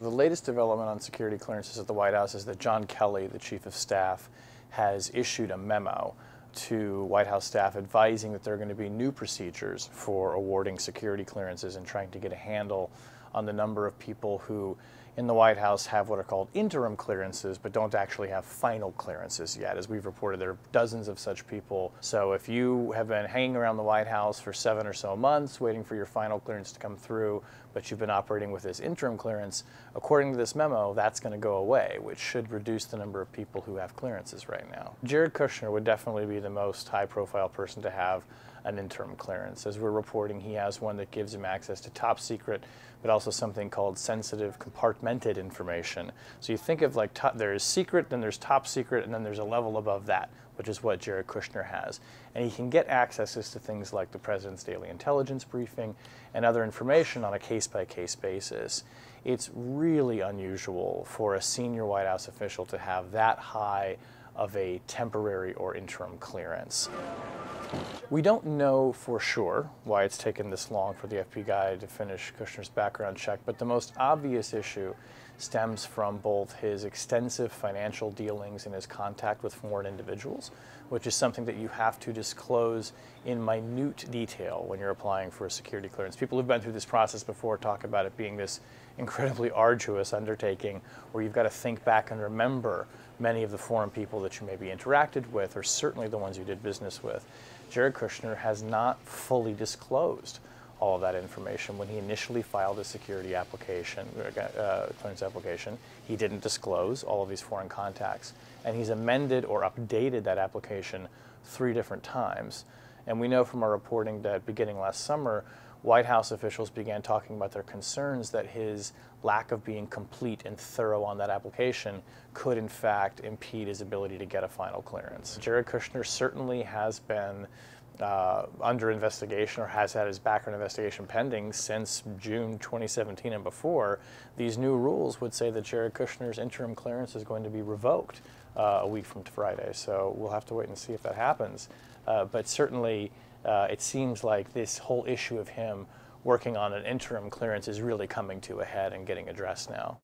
The latest development on security clearances at the White House is that John Kelly, the chief of staff, has issued a memo to White House staff advising that there are going to be new procedures for awarding security clearances and trying to get a handle on the number of people who in the White House have what are called interim clearances, but don't actually have final clearances yet. As we've reported, there are dozens of such people. So if you have been hanging around the White House for seven or so months waiting for your final clearance to come through, but you've been operating with this interim clearance, according to this memo, that's going to go away, which should reduce the number of people who have clearances right now. Jared Kushner would definitely be the most high profile person to have an interim clearance. As we're reporting, he has one that gives him access to top secret, but also something called sensitive compartmented information. So you think of like top, there's secret, then there's top secret, and then there's a level above that, which is what Jared Kushner has. And he can get accesses to things like the president's daily intelligence briefing and other information on a case by case basis. It's really unusual for a senior White House official to have that high of a temporary or interim clearance. We don't know for sure why it's taken this long for the FBI guy to finish Kushner's background check, but the most obvious issue stems from both his extensive financial dealings and his contact with foreign individuals, which is something that you have to disclose in minute detail when you're applying for a security clearance. People who've been through this process before talk about it being this incredibly arduous undertaking where you've got to think back and remember many of the foreign people that you maybe interacted with, or certainly the ones you did business with. Jared Kushner has not fully disclosed all of that information when he initially filed a security application, uh, clearance application. He didn't disclose all of these foreign contacts, and he's amended or updated that application three different times. And we know from our reporting that beginning last summer, White House officials began talking about their concerns that his lack of being complete and thorough on that application could, in fact, impede his ability to get a final clearance. Jared Kushner certainly has been uh, under investigation or has had his background investigation pending since June 2017 and before. These new rules would say that Jared Kushner's interim clearance is going to be revoked uh, a week from Friday. So we'll have to wait and see if that happens. Uh, but certainly, uh, it seems like this whole issue of him working on an interim clearance is really coming to a head and getting addressed now.